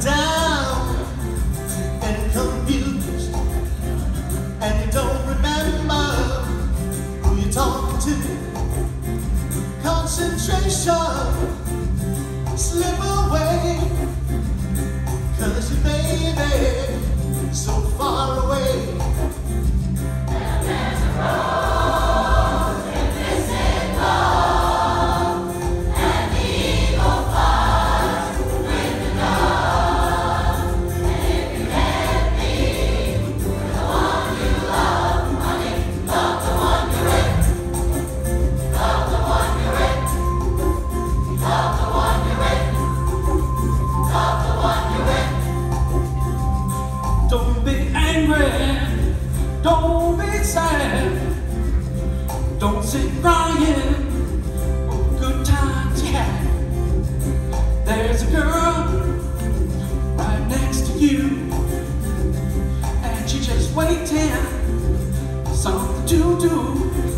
down. don't be sad, don't sit crying. Good times you. There's a girl right next to you, and she's just waiting something to do.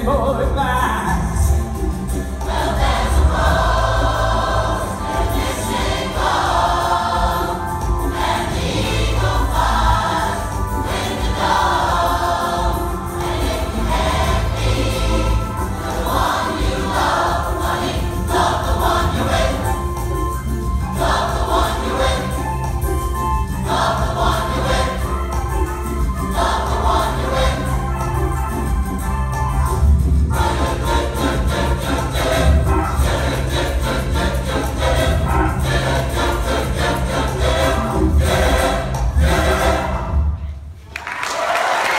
anymore